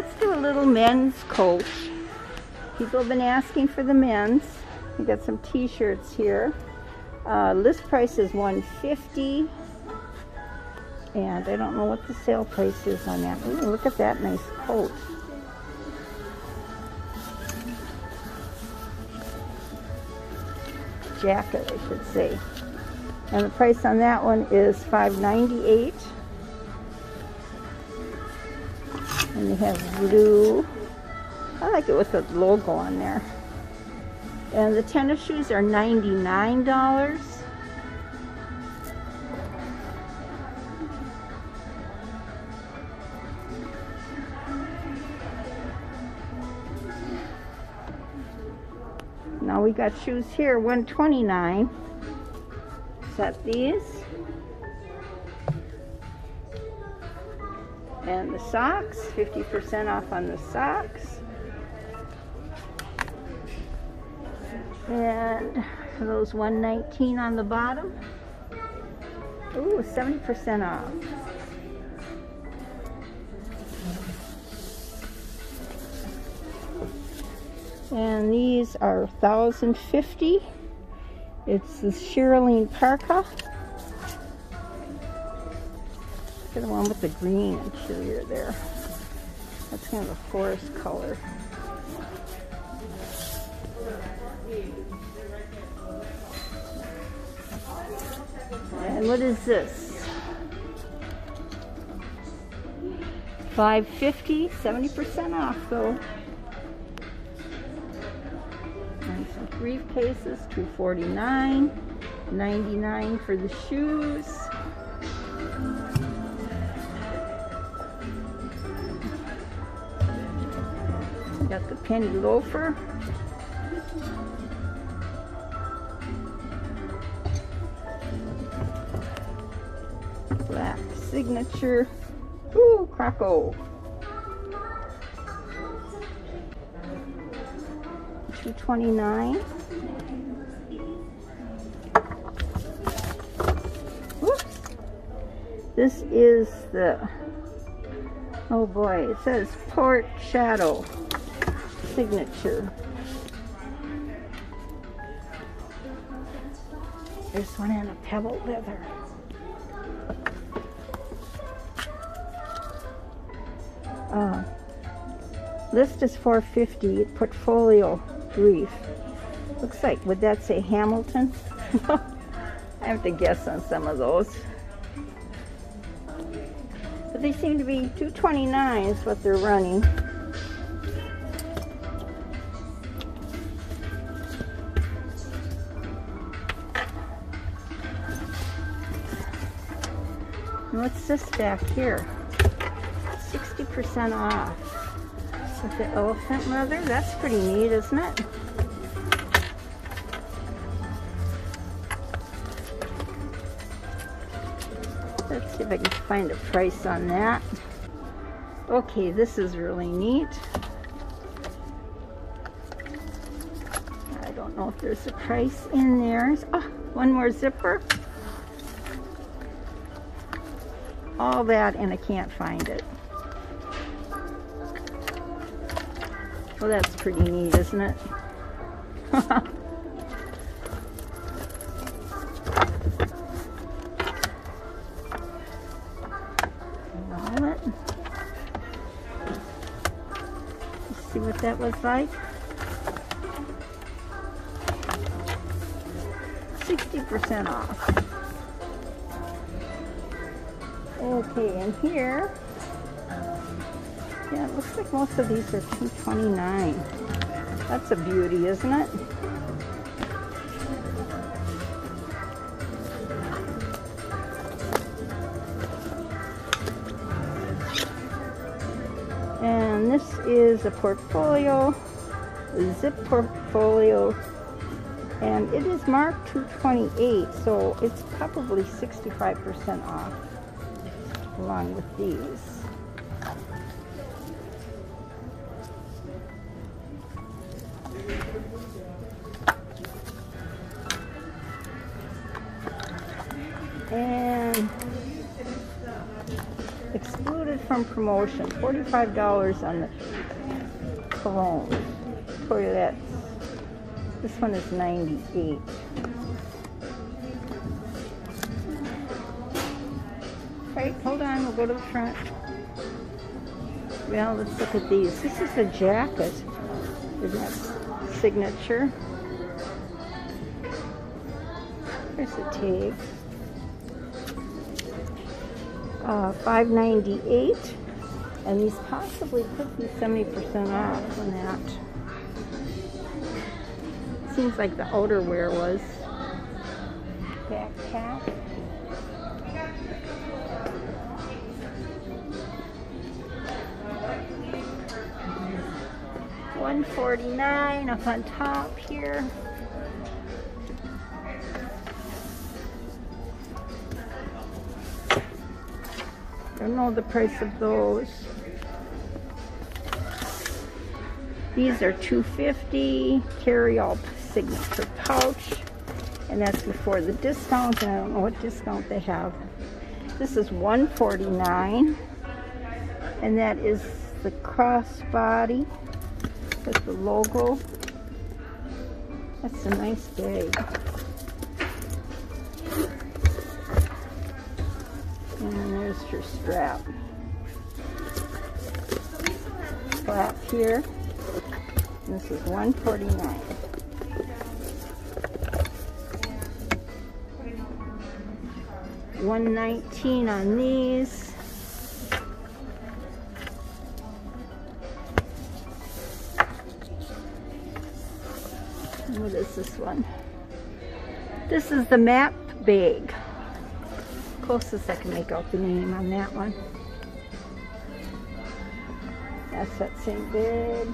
let's do a little men's coat. People have been asking for the men's. We got some t-shirts here. Uh, list price is 150 and I don't know what the sale price is on that. Ooh, look at that nice coat. Jacket, I should say. And the price on that one is $5.98. And they have blue. I like it with the logo on there. And the tennis shoes are $99. Now we got shoes here, 129. Set these. And the socks, 50% off on the socks. And those 119 on the bottom. Ooh, 70% off. And these are 1050 It's the Sherilyn Parka. Look at the one with the green interior there. That's kind of a forest color. And what is this? 550 70% off though. And some briefcases, 249 99 for the shoes. Got the penny loafer. Black signature. Ooh, Krakow. 229 This is the, oh boy, it says Port Shadow signature. This one in a pebble leather. Uh, list is 450 portfolio brief. Looks like, would that say Hamilton? I have to guess on some of those. But they seem to be 229 is what they're running. What's this back here? 60% off. With the elephant leather, that's pretty neat, isn't it? Let's see if I can find a price on that. Okay, this is really neat. I don't know if there's a price in there. Oh, one more zipper. All that and I can't find it. Well, that's pretty neat, isn't it? Wallet. Let's see what that was like. 60% off. Okay, and here yeah, it looks like most of these are 229 That's a beauty, isn't it? And this is a portfolio, a zip portfolio, and it is marked 228 so it's probably 65% off along with these. And excluded from promotion. $45 on the cologne. Toilettes. This one is 98 Right, hold on, we'll go to the front. Well, let's look at these. This is a jacket. Isn't that signature? Here's the tag. Uh, 598 and these possibly could be 70% off on that. Seems like the outerwear was. 149 up on top here. Don't know the price of those. These are 250 carry all signature pouch. And that's before the discount. I don't know what discount they have. This is 149 and that is the crossbody with the logo. That's a nice bag. And there's your strap. Flap here. This is 149 119 on these. This one? This is the map bag. Closest I can make out the name on that one. That's that same bag.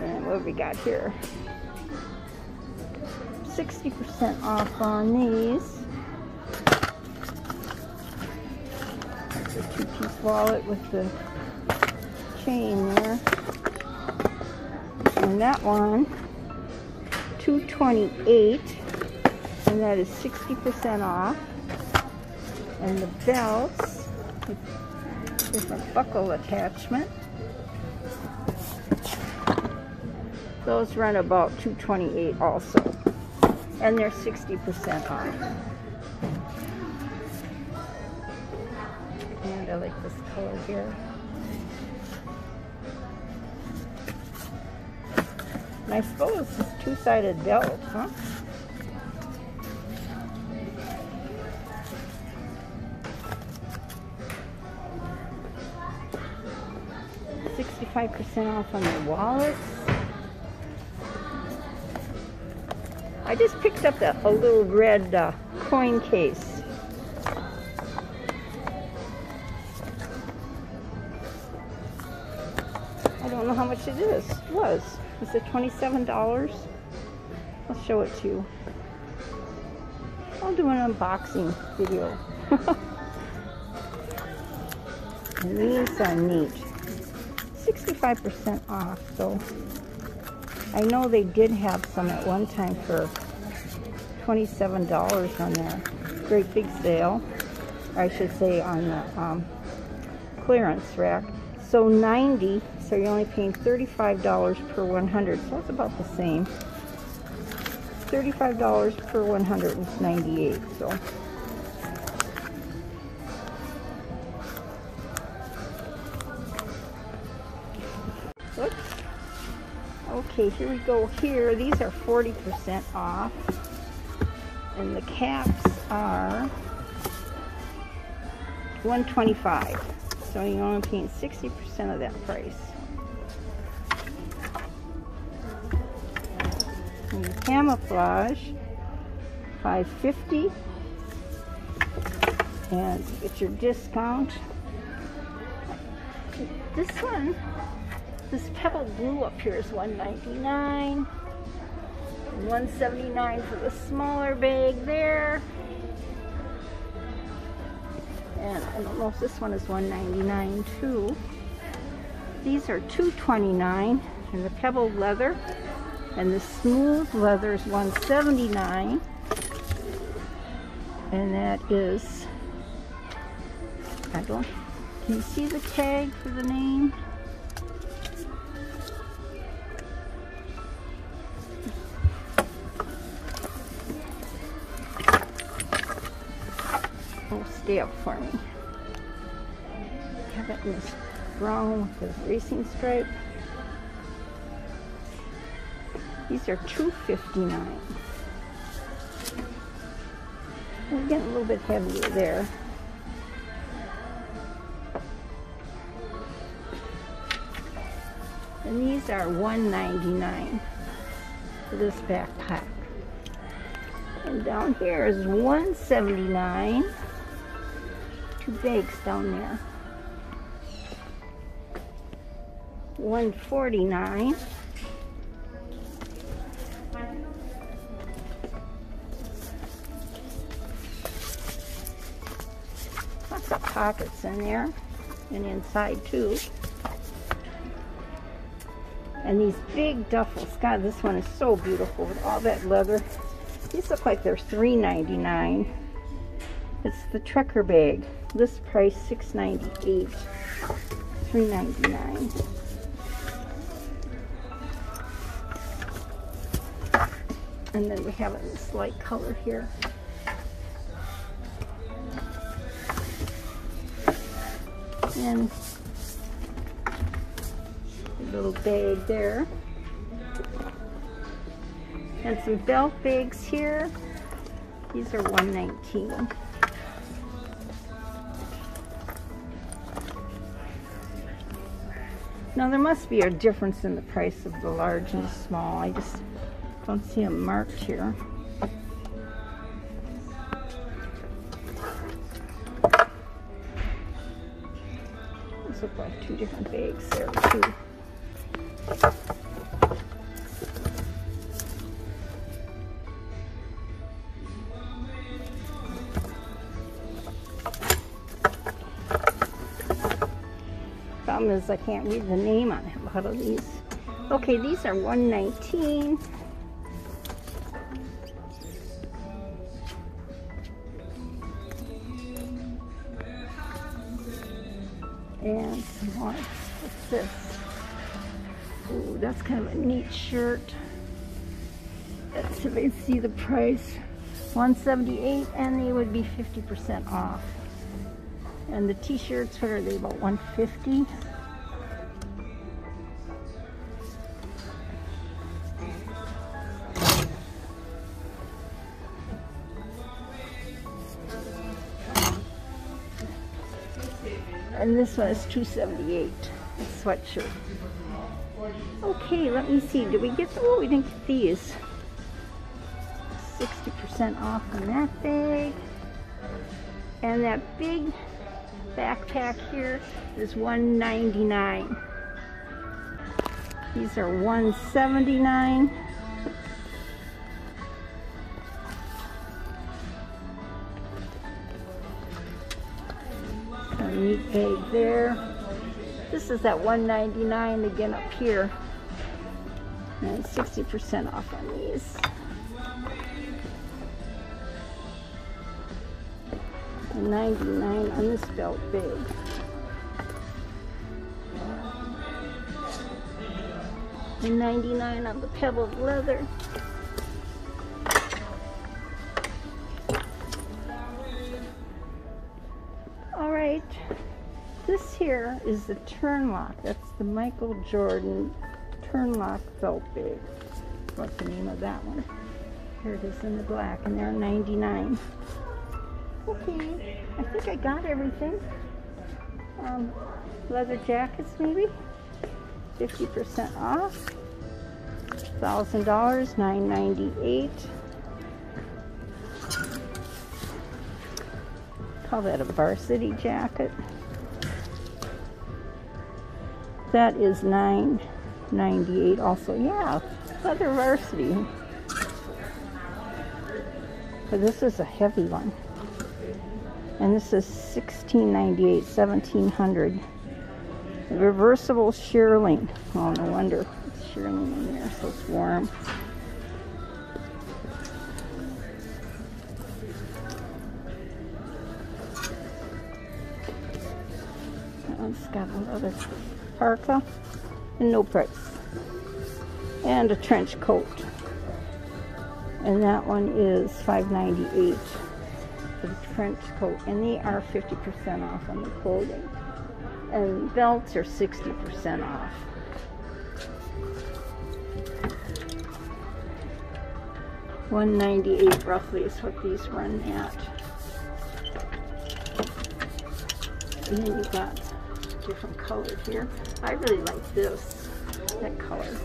And what we got here? 60% off on these. That's a two-piece wallet with the chain there. And that one, 228 and that is 60% off. And the belts, with different buckle attachment. Those run about 228 also. And they're 60% off. And I like this color here. I suppose it's two-sided belt, huh? Sixty-five percent off on the wallets. I just picked up a, a little red uh, coin case. I don't know how much it is. It was. Is it $27? I'll show it to you. I'll do an unboxing video. these are neat. 65% off, so I know they did have some at one time for $27 on their great big sale. I should say on the um, clearance rack. So 90, so you're only paying $35 per 100. So that's about the same. $35 per 100 is 98. So Okay, here we go here. These are 40% off. And the caps are 125 So you're only paying 60% of that price. And camouflage, 550 And get your discount. This one this pebble blue up here is 199 179 for the smaller bag there. And I don't know if this one is 199 too. These are 229 and the pebble leather and the smooth leather is 179 and that is I don't Can you see the tag for the name? Up for me. Have it in this brown with the racing stripe. These are two fifty nine. We're getting a little bit heavier there. And these are one ninety nine for this backpack. And down here is one seventy nine. Two bags down there. 149 lots of pockets in there and inside too. And these big duffels god this one is so beautiful with all that leather. These look like they're $3.99 it's the trekker bag this price $6.98 $3.99 And then we have it in this light color here. And a little bag there. And some belt bags here. These are 119. Now there must be a difference in the price of the large and the small. I just don't see them marked here. These look like two different bags there too. Is I can't read the name on a lot of these. Okay, these are 119. And some more. What's this? Ooh, that's kind of a neat shirt. Let's see if I can see the price. 178 and they would be 50% off. And the t-shirts, what are they, about 150? And this one is 278 sweatshirt. Okay, let me see. Did we get oh, we didn't get these. 60% off on that bag. And that big backpack here is 199. These are 179. Bag there. This is at 199 again up here. And 60% off on these. And 99 on this belt bag. And 99 on the pebbled leather. All right, this here is the turn lock. That's the Michael Jordan turn lock felt bag. What's the name of that one? Here it is in the black, and they're 99. Okay, I think I got everything. Um, leather jackets, maybe? 50% off. $1,000, 998. Call that a varsity jacket. That is 998 also. Yeah, leather varsity. But this is a heavy one. And this is $1698, 1700 Reversible shearling. Oh, no wonder it's shearling in there, so it's warm. one's got another parka and no price. And a trench coat. And that one is $5.98 for the trench coat. And they are 50% off on the clothing. And belts are 60% off. One ninety eight roughly is what these run at. And then you've got different colors here. I really like this, that color.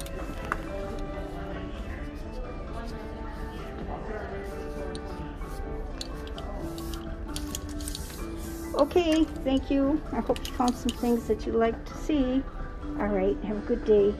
Okay, thank you. I hope you found some things that you like to see. All right, have a good day.